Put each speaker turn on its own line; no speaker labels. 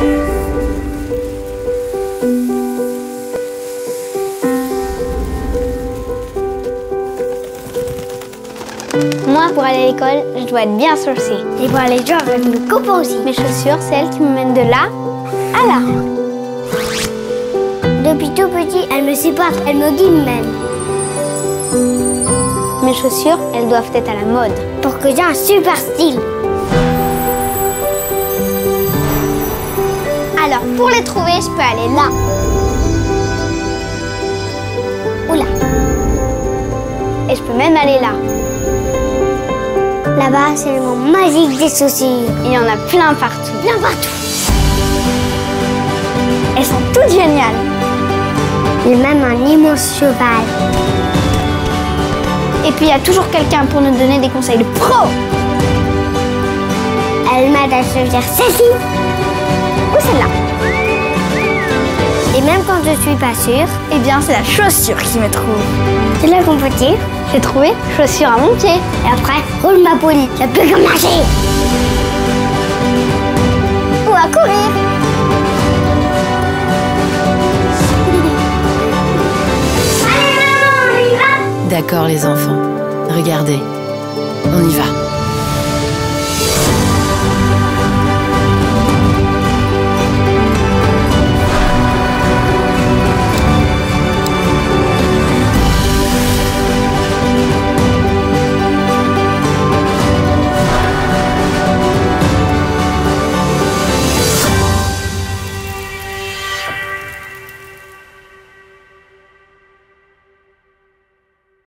Moi, pour aller à l'école, je dois être bien chaussée.
Et pour aller jouer avec mes copains aussi.
Mes chaussures, c'est elles qui me mènent de là à là.
Depuis tout petit, elles me supportent, elles me guident même.
Mes chaussures, elles doivent être à la mode.
Pour que j'ai un super style.
Pour les trouver, je peux aller là. Ou là. Et je peux même aller là.
Là-bas, c'est le monde magique des chaussures.
Il y en a plein partout.
Plein partout.
Elles sont toutes géniales.
Il y a même un immense cheval.
Et puis il y a toujours quelqu'un pour nous donner des conseils de pro.
Elle m'aide à choisir celle-ci
Ou celle-là.
Et même quand je suis pas sûre,
Eh bien, c'est la chaussure qui me trouve.
c'est là qu'on peut dire.
J'ai trouvé chaussure à mon pied.
Et après, roule ma police. J'ai plus qu'à marcher.
Ou à courir.
D'accord les enfants. Regardez. On y va.